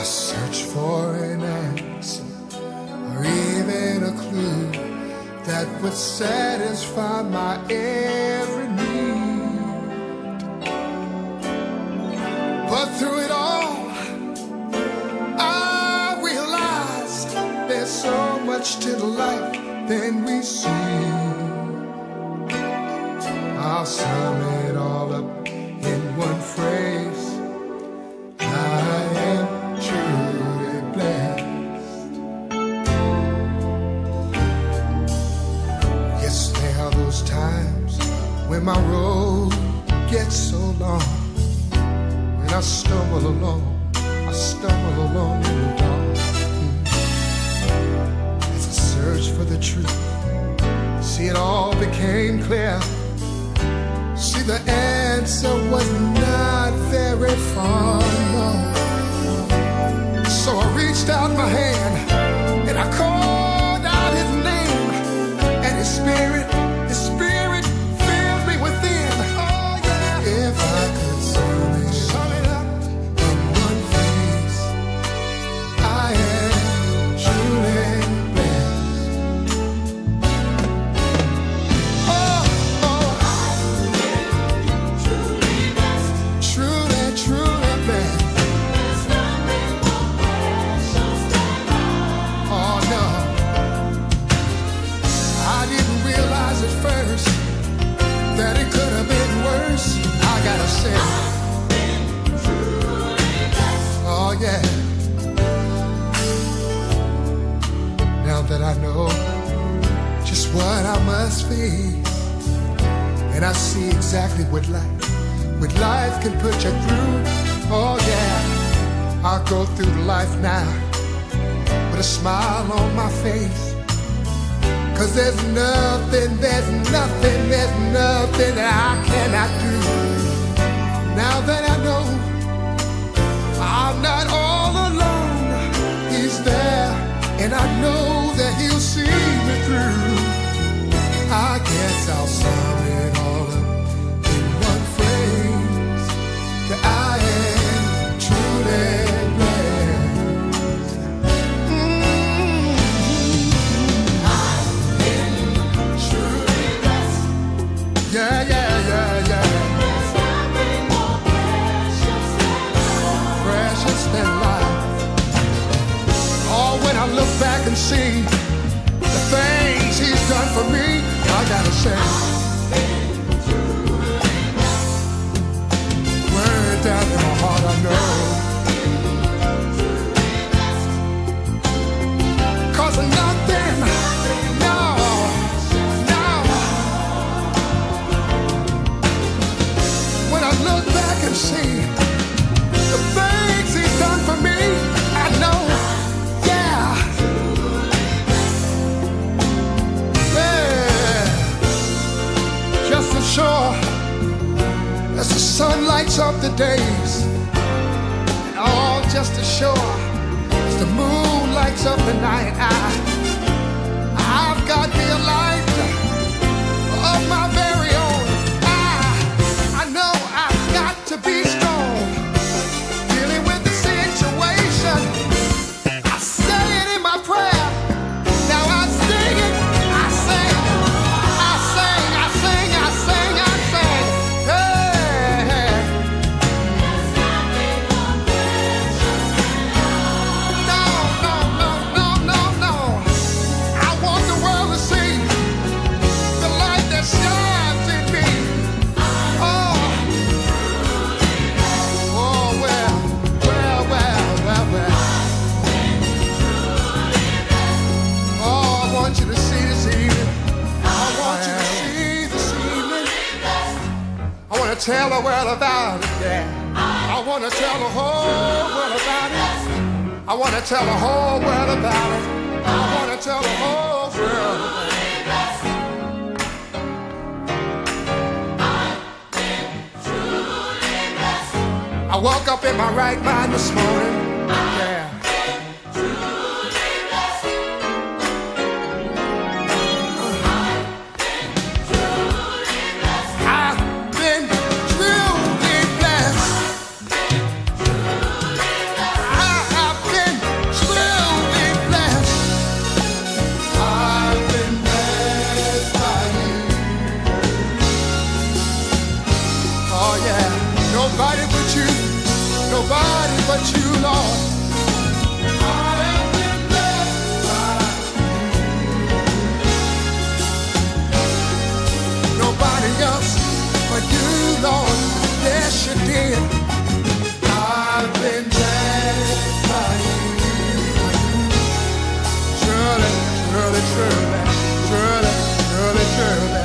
I search for an answer or even a clue that would satisfy my every need. But through it all, I realize there's so much to the life than we see. I'll sum it all. When my road gets so long and I stumble along, I stumble along in the dark. As I search for the truth, see it all became clear. See, the answer was not very far, no. So I reached out my hand Now that I know just what I must face, and I see exactly what life, what life can put you through. Oh yeah, I go through life now with a smile on my face. Cause there's nothing, there's nothing, there's nothing that I cannot do. Now that for me, I gotta say. Sun lights up the days, and all just as sure as the moon lights up tell the world about it. Yeah. Uh-huh. I want to tell the whole world about it. I want to tell the whole world about it. I uh-huh. want to tell the whole world it. I woke up in my right mind this morning. Yeah. Nobody but you, nobody but you, Lord. I am been blessed by you. Nobody else but you, Lord. Yes, you did. I've been blessed by you. Surely, surely, surely, surely, surely.